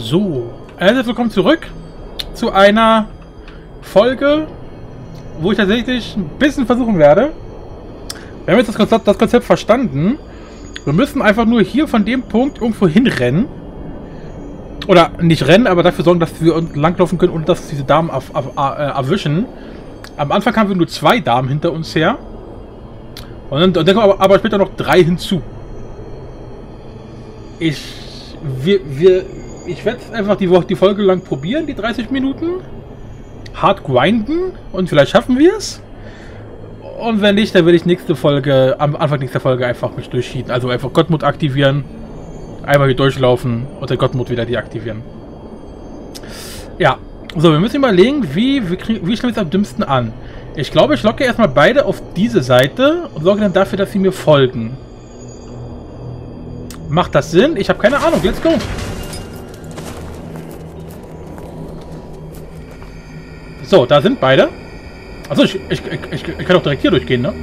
So, herzlich willkommen zurück zu einer Folge, wo ich tatsächlich ein bisschen versuchen werde. Wir haben jetzt das Konzept, das Konzept verstanden. Wir müssen einfach nur hier von dem Punkt irgendwo hinrennen. Oder nicht rennen, aber dafür sorgen, dass wir langlaufen können und dass diese Damen auf, auf, äh, erwischen. Am Anfang haben wir nur zwei Damen hinter uns her. Und dann, und dann kommen aber, aber später noch drei hinzu. Ich. Wir, wir, ich werde einfach die, die Folge lang probieren, die 30 Minuten. Hart grinden und vielleicht schaffen wir es. Und wenn nicht, dann werde ich nächste Folge, am Anfang nächster Folge einfach mich durchschieben. Also einfach Gottmut aktivieren, einmal hier durchlaufen und den Gottmut wieder deaktivieren. Ja, so, wir müssen überlegen, wie, wie, wie stellen wir es am dümmsten an. Ich glaube, ich locke erstmal beide auf diese Seite und sorge dann dafür, dass sie mir folgen. Macht das Sinn? Ich habe keine Ahnung. Let's go. So, da sind beide. Achso, ich, ich, ich, ich kann auch direkt hier durchgehen, ne?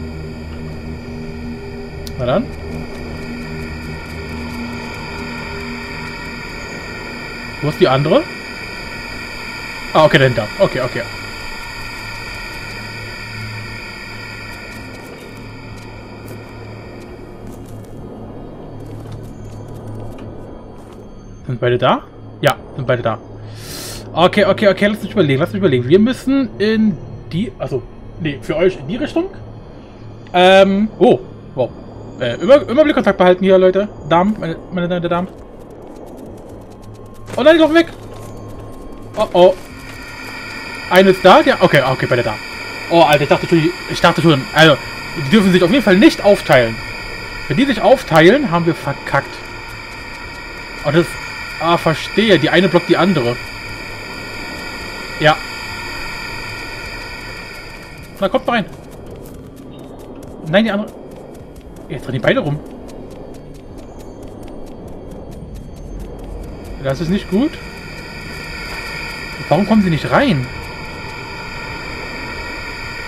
Na dann. Wo ist die andere? Ah, okay, dahinter. Okay, okay. Sind beide da? Ja, sind beide da. Okay, okay, okay, lass mich überlegen, lass mich überlegen. Wir müssen in die, also, nee, für euch in die Richtung. Ähm, oh, wow. Äh, immer, immer Blickkontakt behalten hier, Leute. Damen, meine, meine Damen, der Damen. Oh nein, die laufen weg. Oh, oh. Eine ist da? Ja, okay, okay, beide da. Oh, Alter, ich dachte schon, ich dachte schon, also, die dürfen sich auf jeden Fall nicht aufteilen. Wenn die sich aufteilen, haben wir verkackt. Oh, das, ah, verstehe. Die eine blockt die andere. Ja. Na, kommt rein. Nein, die andere. Jetzt drehen die beide rum. Das ist nicht gut. Warum kommen sie nicht rein?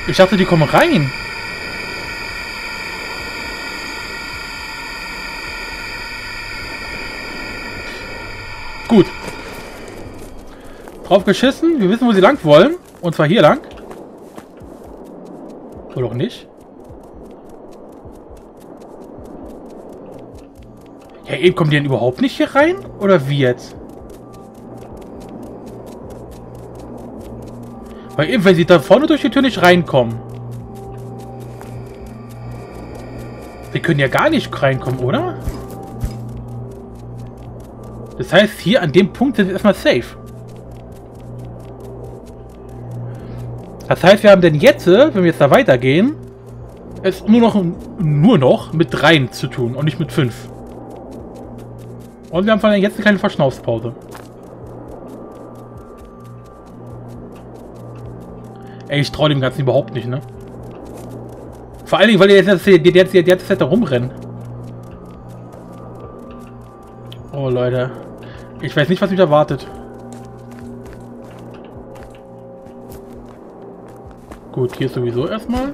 Ich dachte, die kommen rein. Drauf geschissen. Wir wissen, wo sie lang wollen. Und zwar hier lang. Oder auch nicht. Ja, eben kommen die denn überhaupt nicht hier rein? Oder wie jetzt? Weil eben, wenn sie da vorne durch die Tür nicht reinkommen. Sie können ja gar nicht reinkommen, oder? Das heißt, hier an dem Punkt sind wir erstmal safe. Das heißt, wir haben denn jetzt, wenn wir jetzt da weitergehen, es nur noch, nur noch mit dreien zu tun und nicht mit fünf. Und wir haben vor allem jetzt eine kleine Verschnaufspause. Ey, ich traue dem Ganzen überhaupt nicht, ne? Vor allen Dingen, weil die jetzt, die, die, die, die jetzt da rumrennen. Oh, Leute. Ich weiß nicht, was mich erwartet. Gut, hier sowieso erstmal.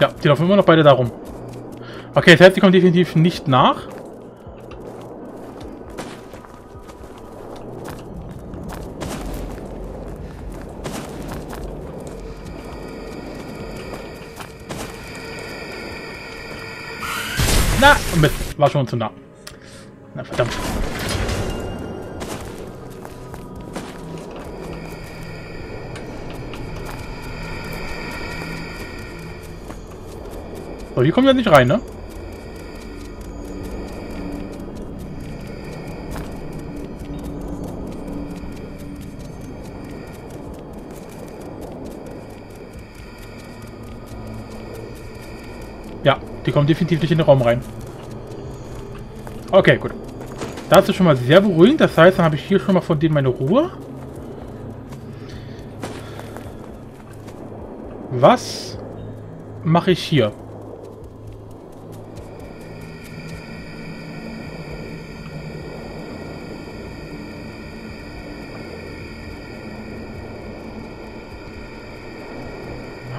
Ja, die laufen immer noch beide darum. Okay, das heißt, die kommen definitiv nicht nach. War schon zu nah. Na, verdammt. So, hier kommen wir nicht rein, ne? Ja, die kommen definitiv nicht in den Raum rein. Okay, gut. Das ist schon mal sehr beruhigend. Das heißt, dann habe ich hier schon mal von denen meine Ruhe. Was mache ich hier?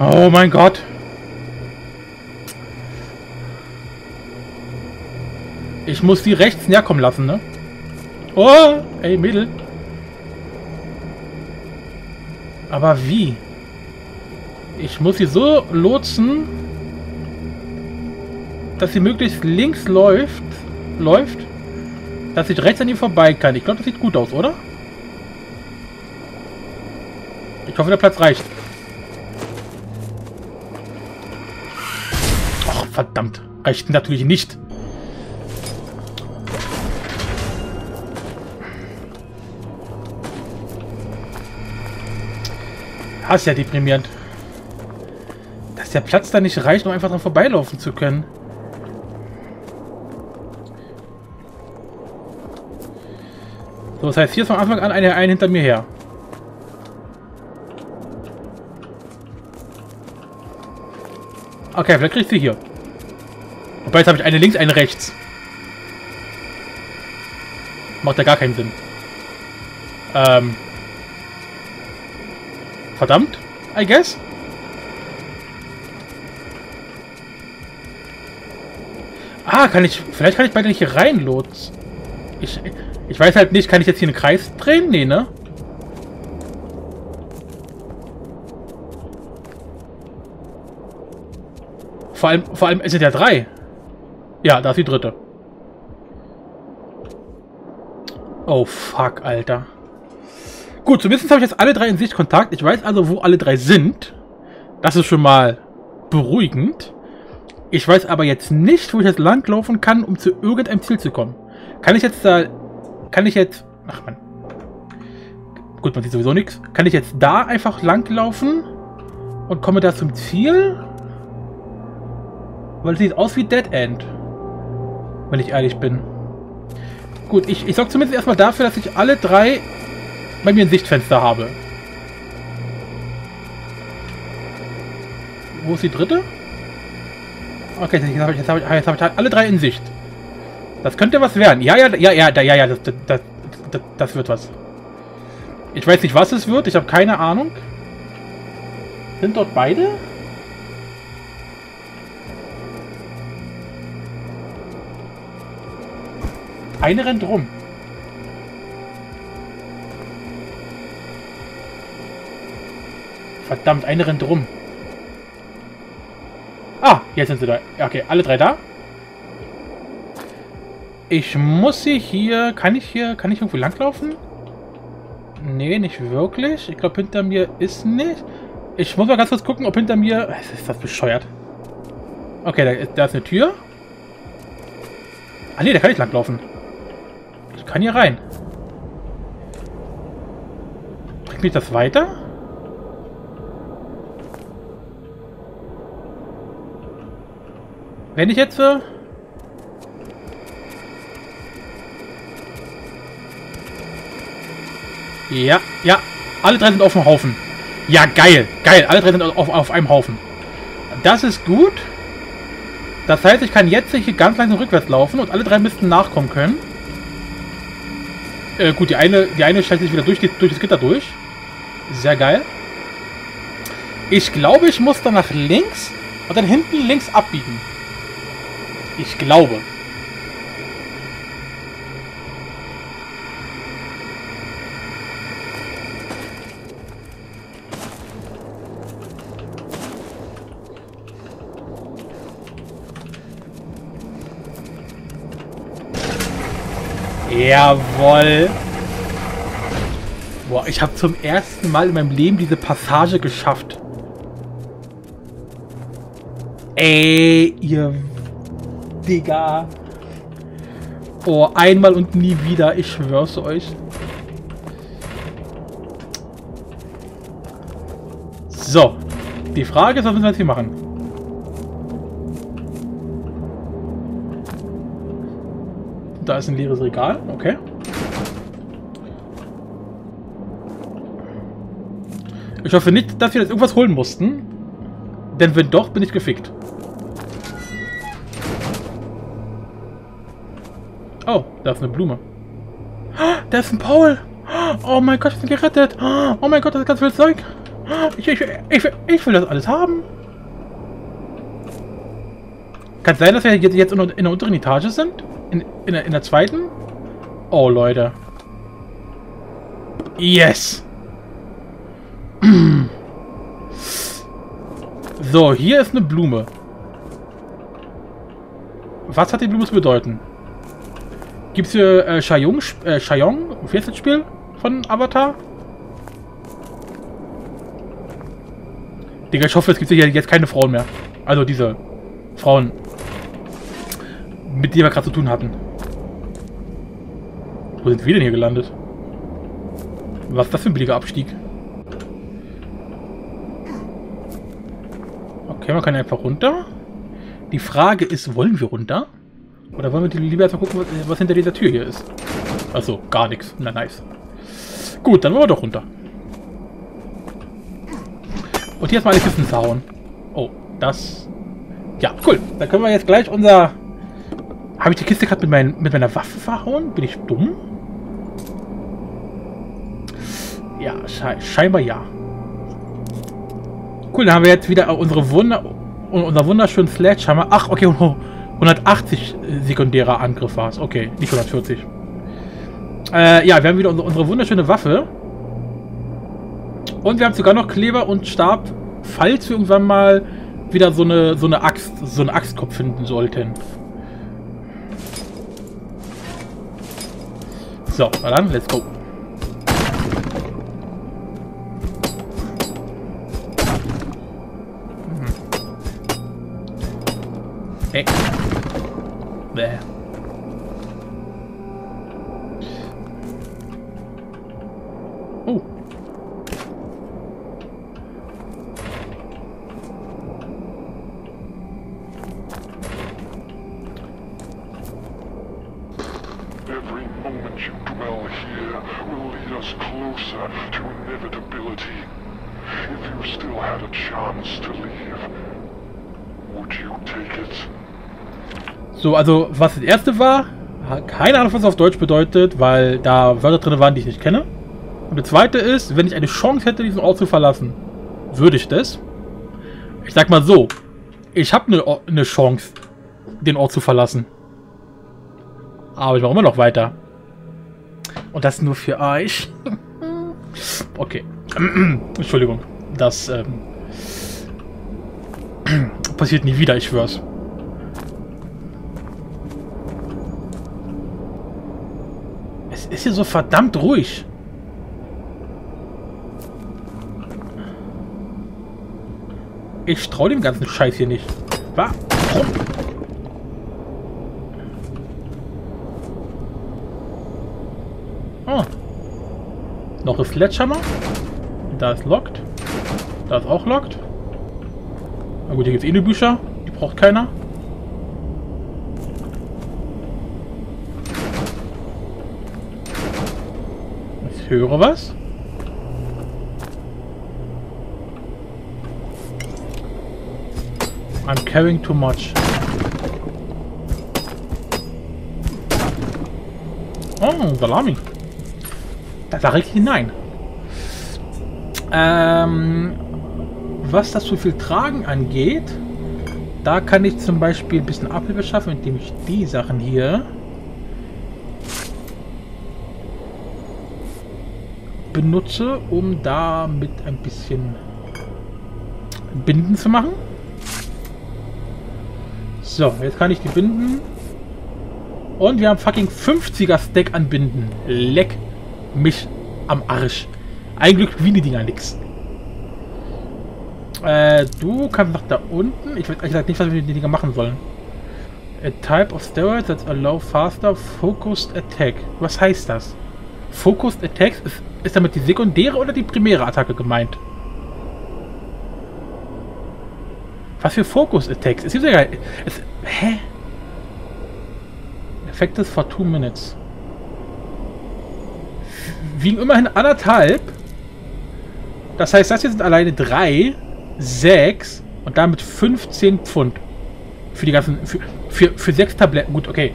Oh mein Gott. Muss die rechts näher kommen lassen, ne? Oh, ey, Mädel. Aber wie? Ich muss sie so lotsen, dass sie möglichst links läuft, läuft, dass ich rechts an ihr vorbei kann. Ich glaube, das sieht gut aus, oder? Ich hoffe, der Platz reicht. Ach, verdammt. Reicht natürlich nicht. Das ist ja deprimierend. Dass der Platz da nicht reicht, um einfach dran vorbeilaufen zu können. So, das heißt, hier ist von Anfang an eine, eine hinter mir her. Okay, vielleicht kriegt sie hier. Wobei, jetzt habe ich eine links, eine rechts. Macht ja gar keinen Sinn. Ähm. Verdammt, I guess. Ah, kann ich... Vielleicht kann ich beide nicht hier reinlotsen. Ich, ich weiß halt nicht, kann ich jetzt hier einen Kreis drehen? Nee, ne? Vor allem, vor allem, es sind ja drei. Ja, da ist die dritte. Oh, fuck, Alter. Gut, zumindest habe ich jetzt alle drei in Sichtkontakt. Ich weiß also, wo alle drei sind. Das ist schon mal beruhigend. Ich weiß aber jetzt nicht, wo ich jetzt langlaufen kann, um zu irgendeinem Ziel zu kommen. Kann ich jetzt da... Kann ich jetzt... Ach man. Gut, man sieht sowieso nichts. Kann ich jetzt da einfach langlaufen und komme da zum Ziel? Weil es sieht aus wie Dead End. Wenn ich ehrlich bin. Gut, ich, ich sorge zumindest erstmal dafür, dass ich alle drei bei mir ein Sichtfenster habe. Wo ist die dritte? Okay, jetzt habe ich, hab ich, hab ich halt alle drei in Sicht. Das könnte was werden. Ja, ja, ja, ja, ja, ja, das, das, das, das wird was. Ich weiß nicht, was es wird. Ich habe keine Ahnung. Sind dort beide? Eine rennt rum. Verdammt, eine rennt rum. Ah, jetzt sind sie da. Okay, alle drei da. Ich muss sie hier... Kann ich hier... Kann ich irgendwo langlaufen? Nee, nicht wirklich. Ich glaube, hinter mir ist nicht. Ich muss mal ganz kurz gucken, ob hinter mir... Ist das bescheuert? Okay, da, da ist eine Tür. Ah, nee, da kann ich langlaufen. Ich kann hier rein. Bringt mich das weiter? Wenn ich jetzt... Ja, ja. Alle drei sind auf dem Haufen. Ja, geil. Geil. Alle drei sind auf, auf einem Haufen. Das ist gut. Das heißt, ich kann jetzt hier ganz langsam rückwärts laufen und alle drei müssten nachkommen können. Äh, gut, die eine, die eine schaltet sich wieder durch, die, durch das Gitter durch. Sehr geil. Ich glaube, ich muss dann nach links und dann hinten links abbiegen. Ich glaube. Jawoll. Boah, ich habe zum ersten Mal in meinem Leben diese Passage geschafft. Ey, ihr Digga. Oh, einmal und nie wieder. Ich schwör's euch. So. Die Frage ist, was müssen wir jetzt hier machen? Da ist ein leeres Regal. Okay. Ich hoffe nicht, dass wir jetzt irgendwas holen mussten. Denn wenn doch, bin ich gefickt. Da ist eine Blume. Da ist ein Paul. Oh mein Gott, ich bin gerettet. Oh mein Gott, das ist ganz viel Zeug. Ich, ich, ich, ich will das alles haben. Kann sein, dass wir jetzt in der unteren Etage sind? In, in, der, in der zweiten? Oh, Leute. Yes! So, hier ist eine Blume. Was hat die Blume zu bedeuten? Gibt es hier äh, Shayong, äh, Shayong? Wie heißt das Spiel von Avatar? Digga, ich hoffe, es gibt hier jetzt keine Frauen mehr. Also diese Frauen, mit denen wir gerade zu tun hatten. Wo sind wir denn hier gelandet? Was ist das für ein billiger Abstieg? Okay, man kann einfach runter. Die Frage ist, wollen wir runter? Oder wollen wir lieber erstmal gucken, was, hinter dieser Tür hier ist? Achso, gar nichts. Na, nice. Gut, dann wollen wir doch runter. Und hier erstmal alle Kisten zerhauen. Oh, das... Ja, cool. Dann können wir jetzt gleich unser... Habe ich die Kiste gerade mit, mein, mit meiner Waffe verhauen? Bin ich dumm? Ja, sche scheinbar ja. Cool, dann haben wir jetzt wieder unsere Wunder... Unser wunderschönen Sledgehammer. Ach, okay, 180 sekundärer Angriff war es. Okay, nicht 140. Äh, ja, wir haben wieder unsere, unsere wunderschöne Waffe. Und wir haben sogar noch Kleber und Stab, falls wir irgendwann mal wieder so eine, so eine Axt, so einen Axtkopf finden sollten. So, na dann, let's go. Hm. Ey. there. So, also, was das erste war, keine Ahnung, was das auf Deutsch bedeutet, weil da Wörter drin waren, die ich nicht kenne. Und das zweite ist, wenn ich eine Chance hätte, diesen Ort zu verlassen, würde ich das. Ich sag mal so, ich habe eine, eine Chance, den Ort zu verlassen. Aber ich mache immer noch weiter. Und das nur für euch. okay. Entschuldigung. Das ähm, passiert nie wieder, ich schwör's. Es ist hier so verdammt ruhig. Ich trau dem ganzen Scheiß hier nicht. Warum? Oh. Noch ein Sledgehammer. Da ist locked. Da ist auch locked. Na gut, hier gibt es eh Bücher. Die braucht keiner. Ich höre was. I'm carrying too much. Oh, Salami. Da sage ich hinein. Ähm, was das so viel Tragen angeht, da kann ich zum Beispiel ein bisschen Abhilfe schaffen, indem ich die Sachen hier benutze, um damit ein bisschen Binden zu machen. So, jetzt kann ich die binden. Und wir haben fucking 50er Stack an Binden. Leck mich am Arsch. Ein Glück wie die Dinger nix. Äh, du kannst nach da unten. Ich weiß ehrlich nicht, was wir mit den Dinger machen sollen. A type of steroids that allow faster focused attack. Was heißt das? Focused attacks? Ist, ist damit die sekundäre oder die primäre Attacke gemeint? Was für Focus Attacks? Es gibt ja gar es, Hä? Effective for two minutes. Wiegen immerhin anderthalb. Das heißt, das hier sind alleine drei, sechs und damit 15 Pfund. Für die ganzen. Für, für, für sechs Tabletten. Gut, okay.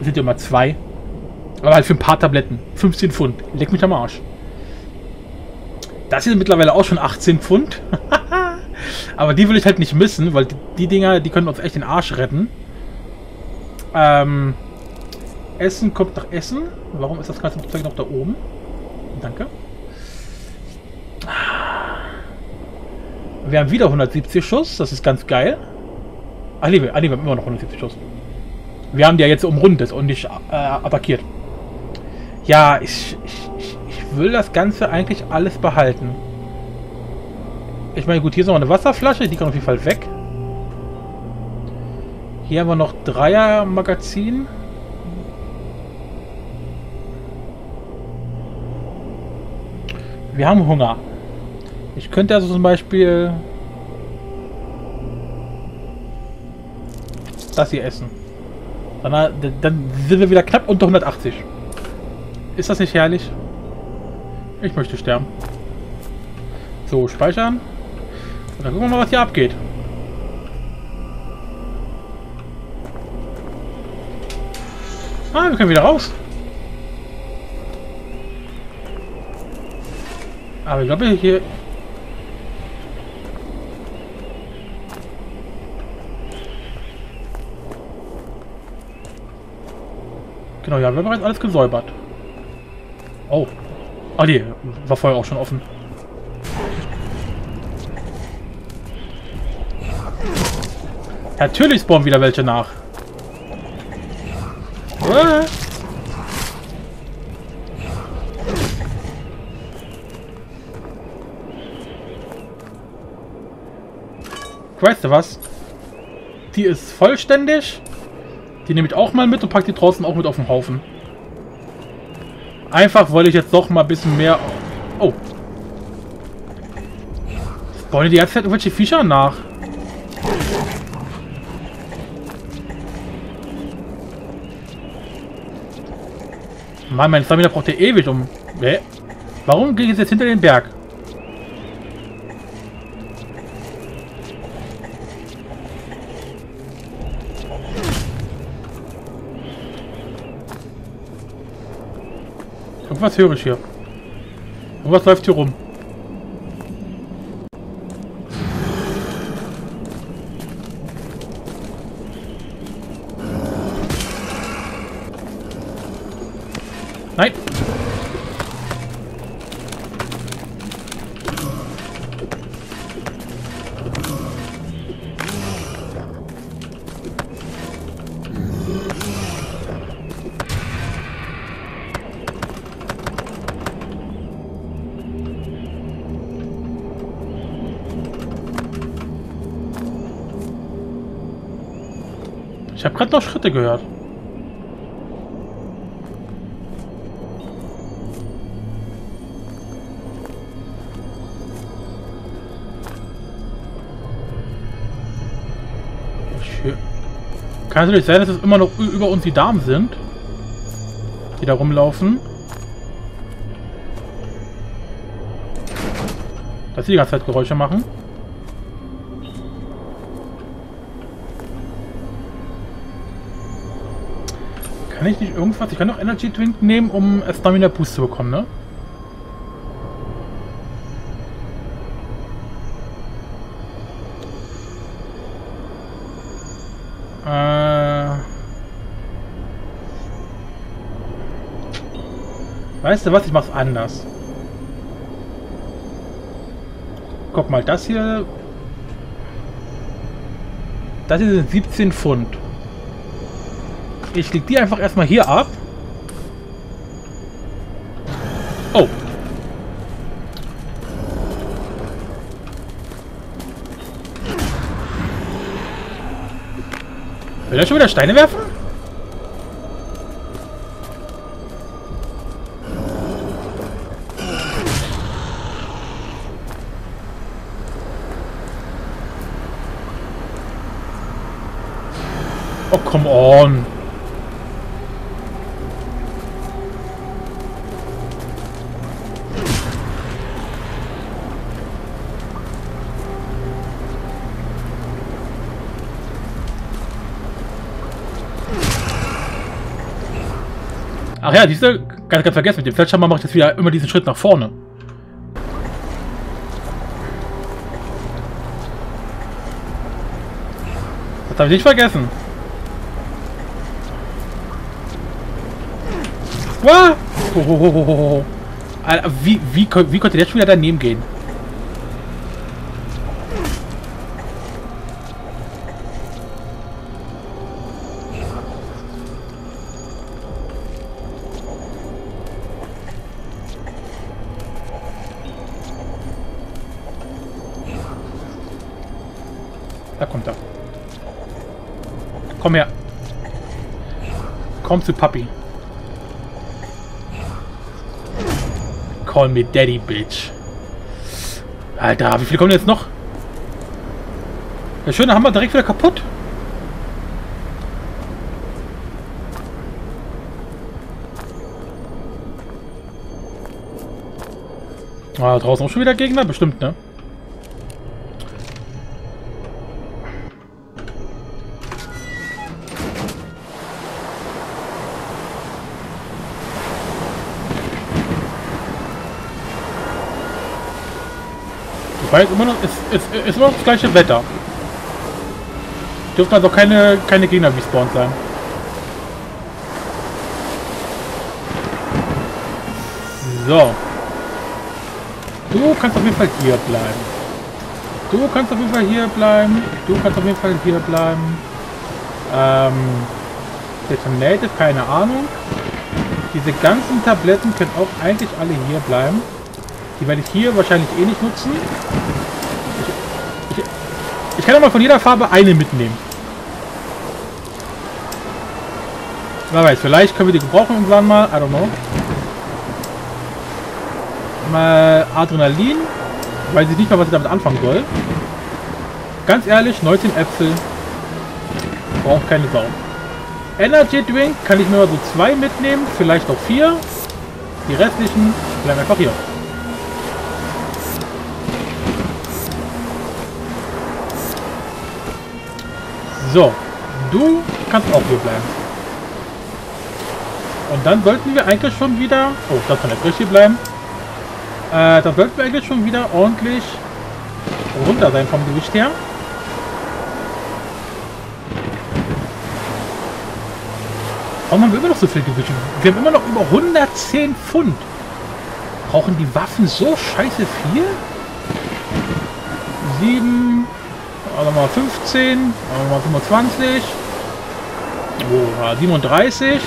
Sind ja immer zwei. Aber halt für ein paar Tabletten. 15 Pfund. Leck mich am Arsch. Das sind mittlerweile auch schon 18 Pfund. Aber die will ich halt nicht missen, weil die, die Dinger, die können uns echt den Arsch retten. Ähm, Essen kommt nach Essen. Warum ist das ganze Zeug noch da oben? Danke. Wir haben wieder 170 Schuss. Das ist ganz geil. Ach nee, wir, ah, nee, wir haben immer noch 170 Schuss. Wir haben die ja jetzt umrundet und nicht äh, attackiert. Ja, ich, ich, ich will das Ganze eigentlich alles behalten. Ich meine, gut, hier ist noch eine Wasserflasche. Die kann auf jeden Fall weg. Hier haben wir noch Dreier-Magazin. Wir haben Hunger. Ich könnte also zum Beispiel das hier essen. Dann, dann sind wir wieder knapp unter 180. Ist das nicht herrlich? Ich möchte sterben. So, speichern. Und dann gucken wir mal, was hier abgeht. Ah, wir können wieder raus. Aber ich glaube hier... Genau, ja, wir haben bereits alles gesäubert. Oh. Ah, nee, war vorher auch schon offen. Natürlich spawnen wieder welche nach. Ah. Weißt du was? Die ist vollständig. Die nehme ich auch mal mit und packe die draußen auch mit auf den Haufen. Einfach wollte ich jetzt doch mal ein bisschen mehr... Oh. Spawnen die ganze Zeit irgendwelche Viecher nach. Mann, mein Stamina braucht ja ewig um... Hä? Warum gehe ich jetzt hinter den Berg? Irgendwas höre ich hier. Irgendwas läuft hier rum. Ich habe gerade noch Schritte gehört. Kann natürlich sein, dass es immer noch über uns die Damen sind, die da rumlaufen. Dass sie die ganze Zeit Geräusche machen. Kann ich nicht irgendwas... Ich kann noch Energy Drink nehmen, um Stamina Boost zu bekommen, ne? Äh... Weißt du was? Ich mach's anders. Guck mal, das hier... Das hier sind 17 Pfund. Ich leg die einfach erstmal hier ab. Oh. Will er schon wieder Steine werfen? Oh, come on. ja, siehst du, ganz, ganz vergessen, mit dem Fletschhammer mache ich jetzt wieder immer diesen Schritt nach vorne. Das habe ich nicht vergessen. Wow! Oh, oh, oh, Alter, wie, wie, wie konnte der schon wieder daneben gehen? Komm zu Papi. Call me Daddy, Bitch. Alter, wie viele kommen jetzt noch? Der schöne Hammer direkt wieder kaputt. Ah, draußen auch schon wieder Gegner? Bestimmt, ne? Weil immer noch, ist, ist, ist immer noch das gleiche Wetter. Dürften also keine, keine Gegner respawned sein. So. Du kannst auf jeden Fall hier bleiben. Du kannst auf jeden Fall hier bleiben. Du kannst auf jeden Fall hier bleiben. Ähm, Detonative, keine Ahnung. Diese ganzen Tabletten können auch eigentlich alle hier bleiben. Die werde ich hier wahrscheinlich eh nicht nutzen. Ich, ich, ich kann mal von jeder Farbe eine mitnehmen. Wer weiß, vielleicht können wir die gebrauchen irgendwann mal. I don't know. Mal Adrenalin. Weiß ich nicht mal, was ich damit anfangen soll. Ganz ehrlich, 19 Äpfel. Braucht keine Sau. Energy Drink kann ich nur so zwei mitnehmen, vielleicht auch vier. Die restlichen bleiben einfach hier. So, du kannst auch hier bleiben. Und dann sollten wir eigentlich schon wieder... Oh, das kann jetzt richtig bleiben. Äh, dann sollten wir eigentlich schon wieder ordentlich runter sein vom Gewicht her. Warum haben wir immer noch so viel Gewicht? Wir haben immer noch über 110 Pfund. Brauchen die Waffen so scheiße viel? 7, also mal 15, also mal 25. Oh, 37.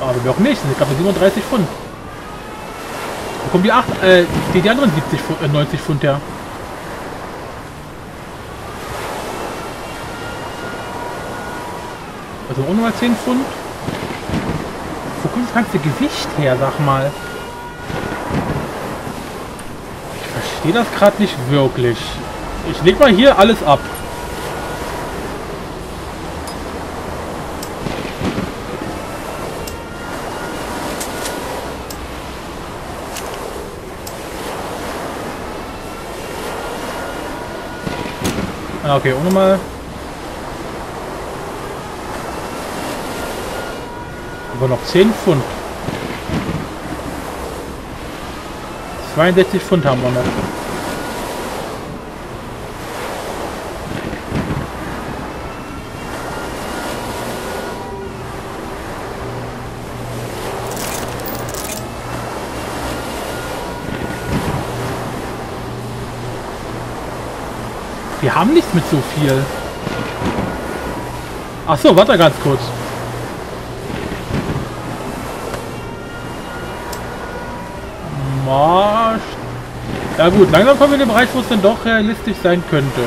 Aber auch nicht, sind gerade 37 Pfund. Wo kommen die 8, äh, die, die anderen 70, äh, 90 Pfund her? Also auch nochmal 10 Pfund. Wo kommt das ganze Gewicht her, sag mal? Ich verstehe das gerade nicht wirklich. Ich leg mal hier alles ab. Ah, okay, ohne mal. Aber noch 10 Pfund. 62 Pfund haben wir noch. Wir haben nichts mit so viel. Ach so, warte ganz kurz. Marsch. Ja gut, langsam kommen wir in den Bereich, wo es dann doch realistisch sein könnte.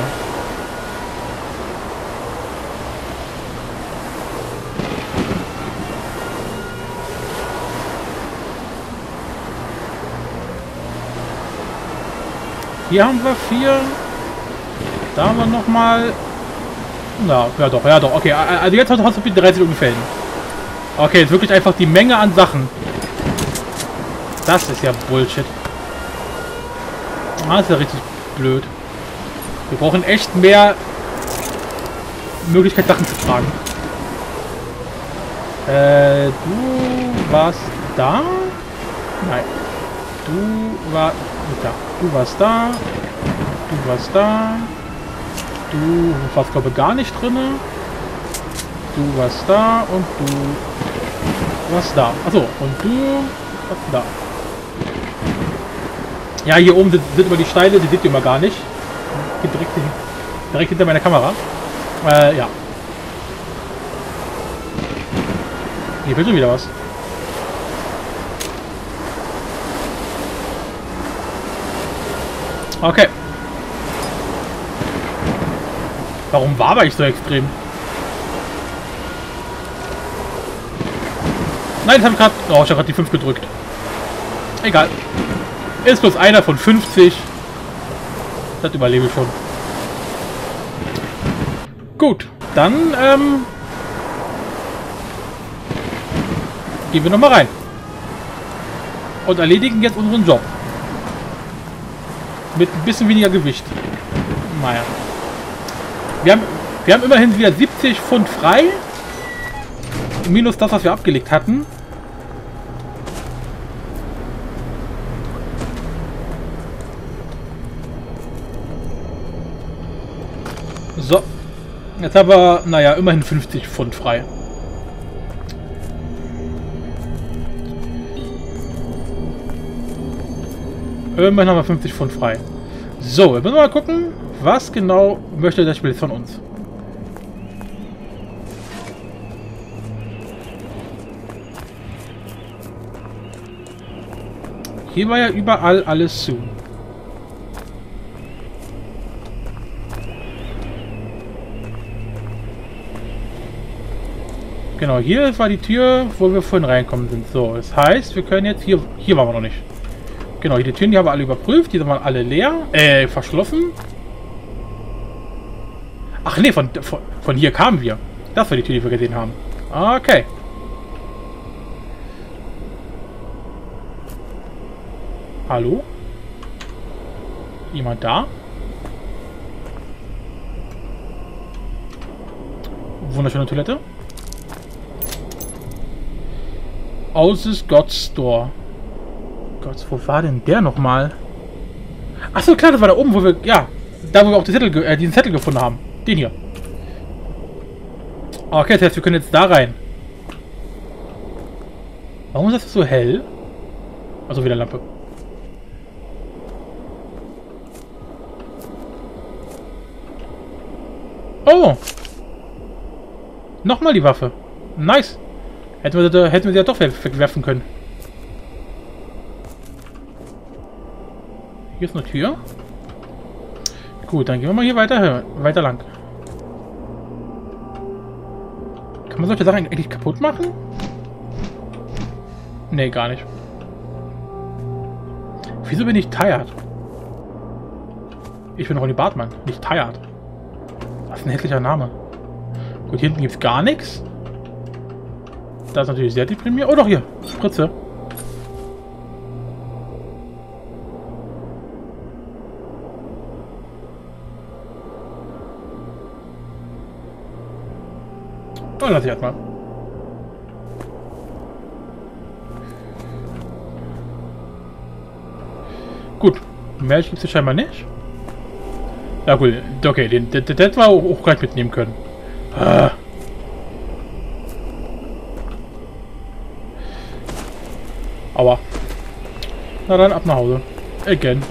Hier haben wir vier. Da haben wir nochmal... Na, ja doch, ja doch. Okay, also jetzt hast du 30 ungefähr hin. Okay, jetzt wirklich einfach die Menge an Sachen. Das ist ja Bullshit. Ah, ist ja richtig blöd. Wir brauchen echt mehr Möglichkeit, Sachen zu tragen. Äh, du warst da? Nein. Du warst da. Du warst da. Du warst da. Du warst, glaube gar nicht drin. Du warst da und du warst da. Achso, und du warst da. Ja, hier oben sind, sind immer die Steine, die seht ihr immer gar nicht. Direkt, direkt hinter meiner Kamera. Äh, ja. Hier fehlt schon wieder was. Okay. Warum war ich so extrem? Nein, das habe ich gerade... Oh, ich habe gerade die 5 gedrückt. Egal. Ist bloß einer von 50. Das überlebe ich schon. Gut, dann ähm, gehen wir nochmal rein. Und erledigen jetzt unseren Job. Mit ein bisschen weniger Gewicht. Naja. Wir haben, wir haben immerhin wieder 70 Pfund frei. Minus das, was wir abgelegt hatten. So. Jetzt haben wir, naja, immerhin 50 Pfund frei. Immerhin haben wir 50 Pfund frei. So, wir müssen mal gucken, was genau möchte das Spiel von uns. Hier war ja überall alles zu. Genau, hier war die Tür, wo wir vorhin reinkommen sind. So, das heißt, wir können jetzt hier... Hier waren wir noch nicht. Genau, die Türen, die haben wir alle überprüft. Die waren alle leer. Äh, verschlossen. Ach nee, von, von, von hier kamen wir. Das war die Tür, die wir gesehen haben. Okay. Hallo? Jemand da? Wunderschöne Toilette. Ausis God Store. Gott, wo war denn der nochmal? Achso, klar, das war da oben, wo wir, ja, da wo wir auch die Zettel, äh, diesen Zettel gefunden haben. Den hier. Okay, das heißt, wir können jetzt da rein. Warum ist das so hell? Also wieder Lampe. Oh! Nochmal die Waffe. Nice. Hätten wir, hätten wir sie ja doch wegwerfen können. Hier ist eine Tür. Gut, dann gehen wir mal hier weiter, weiter lang. Kann man solche Sachen eigentlich kaputt machen? Nee, gar nicht. Wieso bin ich tired? Ich bin Ronny Bartmann, nicht tired. Ist ein hässlicher Name. Gut, hier hinten gibt es gar nichts. Das ist natürlich sehr deprimierend. Oh, doch hier. Spritze. Oh, lass ich erstmal. Gut. Mehr gibt es scheinbar nicht. Ja gut, okay, den, den, den wir auch, auch gleich mitnehmen können. Ah. Aber. Na dann ab nach Hause. Again.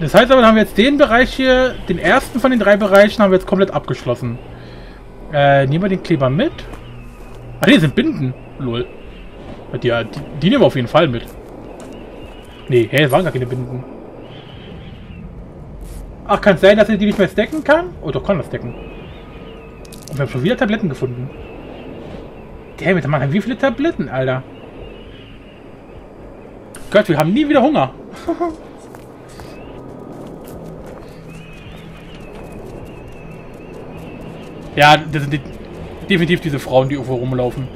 Das heißt aber, dann haben wir jetzt den Bereich hier, den ersten von den drei Bereichen haben wir jetzt komplett abgeschlossen. Äh, nehmen wir den Kleber mit? Ah, hier sind Binden. Lol. Die, die, die nehmen wir auf jeden Fall mit. Nee, hä, waren gar keine Binden. Ach, kann es sein, dass er die nicht mehr stacken kann? Oh, doch, kann das stacken. Und wir haben schon wieder Tabletten gefunden. Dammit, Mann, wie viele Tabletten, Alter? Gott, wir haben nie wieder Hunger. ja, das sind die, definitiv diese Frauen, die irgendwo rumlaufen.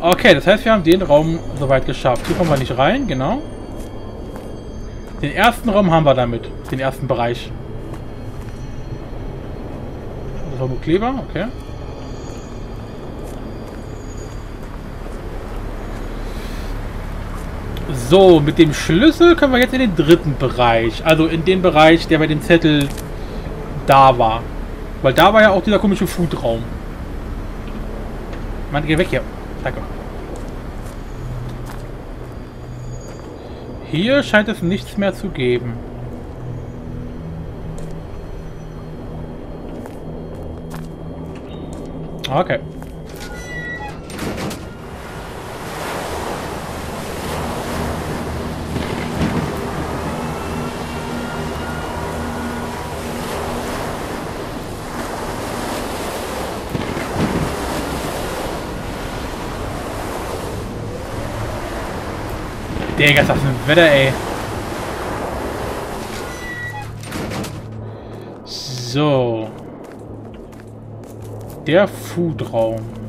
Okay, das heißt, wir haben den Raum soweit geschafft. Hier kommen wir nicht rein, genau. Den ersten Raum haben wir damit. Den ersten Bereich. Das war nur Kleber, okay. So, mit dem Schlüssel können wir jetzt in den dritten Bereich. Also in den Bereich, der bei dem Zettel da war. Weil da war ja auch dieser komische Foodraum. Mann, geh weg hier. Danke. Hier scheint es nichts mehr zu geben. Okay. Digga, ist das ein Wetter, ey. So. Der Foodraum.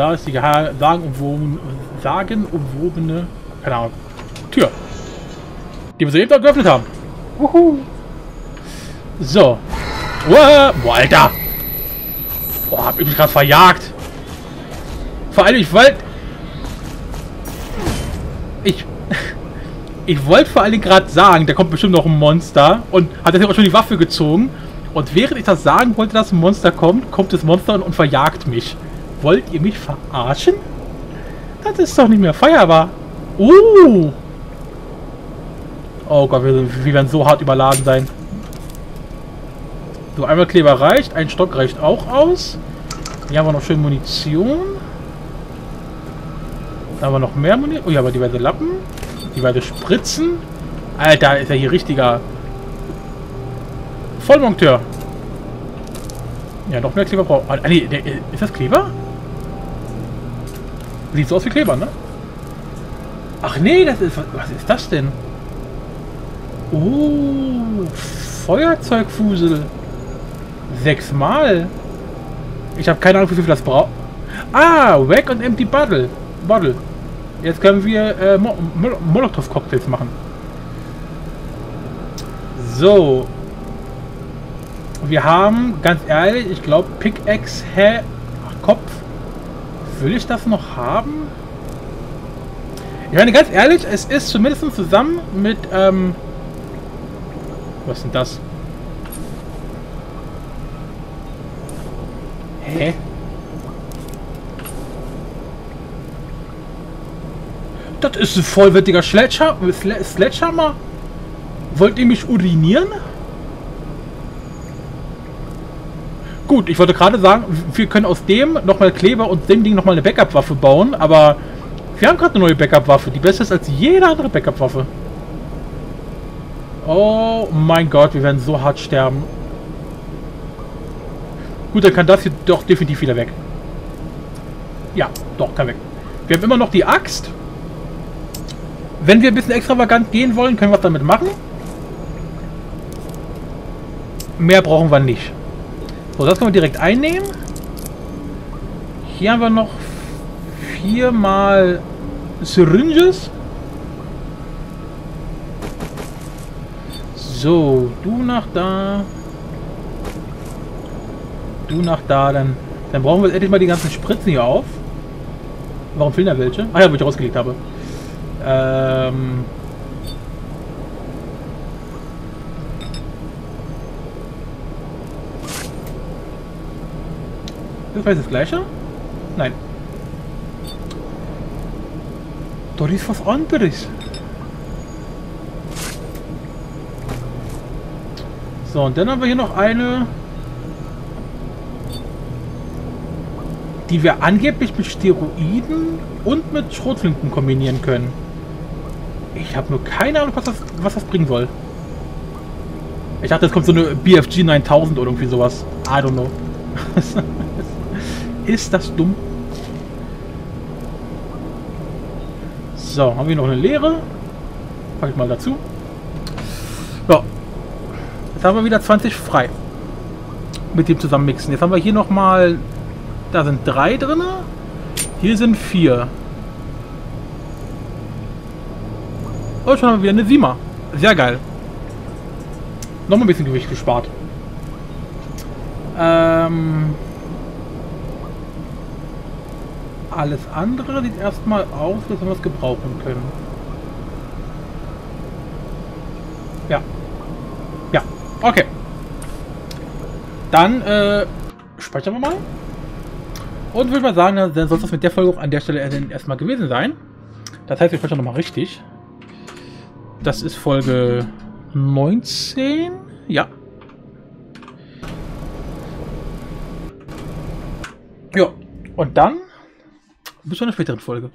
Da ist die sagenumwobene, sagenumwobene, keine Ahnung, Tür. Die wir soeben geöffnet haben. Wuhu. So. Uah. Boah, Alter. Boah, hab ich mich gerade verjagt. Vor allem, ich wollte... Ich... Ich wollte vor allem gerade sagen, da kommt bestimmt noch ein Monster und hat jetzt auch schon die Waffe gezogen. Und während ich das sagen wollte, dass ein Monster kommt, kommt das Monster und, und verjagt mich. Wollt ihr mich verarschen? Das ist doch nicht mehr feierbar. Uh! Oh Gott, wir, wir werden so hart überladen sein. So, einmal Kleber reicht. Ein Stock reicht auch aus. Hier haben wir noch schön Munition. Da haben wir noch mehr Munition. Oh, hier haben wir diverse Lappen. Diverse Spritzen. Alter, ist ja hier richtiger Vollmonteur. Ja, noch mehr Kleber braucht. Ah, nee, ist das Kleber? Sieht so aus wie Kleber, ne? Ach nee, das ist. Was ist das denn? Oh, Feuerzeugfusel. Sechsmal. Ich habe keine Ahnung, wie viel das braucht. Ah, Wack und Empty Bottle. Bottle. Jetzt können wir äh, Mo Mo Molotow-Cocktails machen. So. Wir haben, ganz ehrlich, ich glaube, Pickaxe, Hä Kopf. Will ich das noch haben? Ich meine, ganz ehrlich, es ist zumindest zusammen mit, ähm... Was ist denn das? Hä? Das ist ein vollwertiger Sledgehammer. Sledgehammer? Wollt ihr mich urinieren? Gut, ich wollte gerade sagen, wir können aus dem nochmal Kleber und dem Ding nochmal eine Backup-Waffe bauen, aber wir haben gerade eine neue Backup-Waffe, die besser ist als jede andere Backup-Waffe. Oh mein Gott, wir werden so hart sterben. Gut, dann kann das hier doch definitiv wieder weg. Ja, doch, kann weg. Wir haben immer noch die Axt. Wenn wir ein bisschen extravagant gehen wollen, können wir was damit machen. Mehr brauchen wir nicht. So, das können wir direkt einnehmen. Hier haben wir noch viermal Syringes. So, du nach da. Du nach da, dann, dann brauchen wir endlich mal die ganzen Spritzen hier auf. Warum fehlen da welche? Ah ja, wo ich rausgelegt habe. Ähm... Das war jetzt das gleiche? Nein. Da ist was anderes. So, und dann haben wir hier noch eine, die wir angeblich mit Steroiden und mit Schrotflinten kombinieren können. Ich habe nur keine Ahnung, was das, was das bringen soll. Ich dachte, jetzt kommt so eine BFG 9000 oder irgendwie sowas. I don't know. Ist das dumm? So, haben wir noch eine leere. Pack ich mal dazu. Ja. Jetzt haben wir wieder 20 frei. mit dem zusammenmixen. Jetzt haben wir hier nochmal, da sind drei drin, hier sind vier. Oh, schon haben wir wieder eine Sima. Sehr geil. Nochmal ein bisschen Gewicht gespart. Ähm, alles andere sieht erstmal aus, wenn wir es gebrauchen können. Ja. Ja, okay. Dann äh, speichern wir mal. Und würde mal sagen, dann soll das mit der Folge auch an der Stelle erstmal gewesen sein. Das heißt, wir speichern nochmal richtig. Das ist Folge 19. Ja. Ja. Und dann bis zu einer späteren Folge.